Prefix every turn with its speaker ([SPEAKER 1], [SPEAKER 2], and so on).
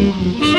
[SPEAKER 1] Mm-hmm.